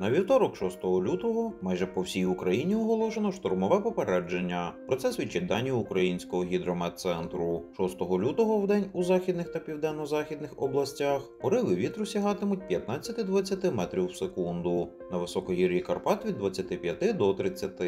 На вівторок, 6 лютого, майже по всій Україні оголошено штурмове попередження. Про це свідчать дані Українського гідрометцентру. 6 лютого в день у західних та південно-західних областях пориви вітру сягатимуть 15-20 метрів в секунду. На високогір'ї Карпат від 25 до 30.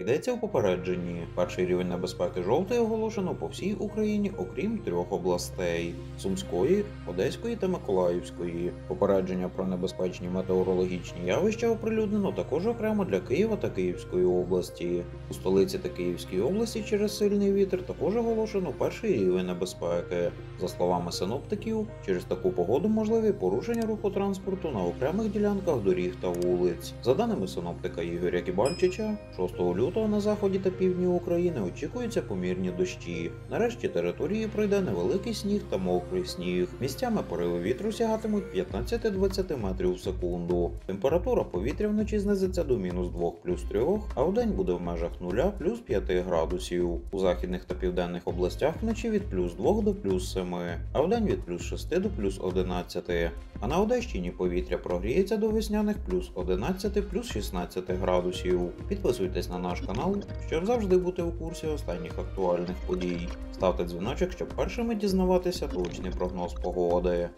Йдеться у попередженні. Перший рівень небезпеки жовтий оголошено по всій Україні, окрім трьох областей: Сумської, Одеської та Миколаївської. Попередження про небезпечні метеорологічні явища оприлюднено також окремо для Києва та Київської області. У столиці та Київській області через сильний вітер також оголошено перший рівень небезпеки. За словами синоптиків, через таку погоду можливі порушення руху транспорту на окремих ділянках доріг та вулиць. За даними синоптика Ігоря Кібальчича, 6 лютого на заході та півдні України очікуються помірні дощі. Нарешті території пройде невеликий сніг та мокрий сніг. Місцями пориви вітру сягатимуть 15-20 метрів в секунду. Температура повітря вночі знизиться до мінус 2 плюс 3, а вдень буде в межах 0 плюс 5 градусів. У західних та південних областях вночі від плюс 2 до плюс 7, а вдень від плюс 6 до плюс 11. А на Одещині повітря прогріється до весняних плюс 11 плюс 16 градусів. Підписуйтесь на наш канал, щоб завжди бути у курсі останніх актуальних подій. Ставте дзвіночок, щоб першими дізнаватися точний прогноз погоди.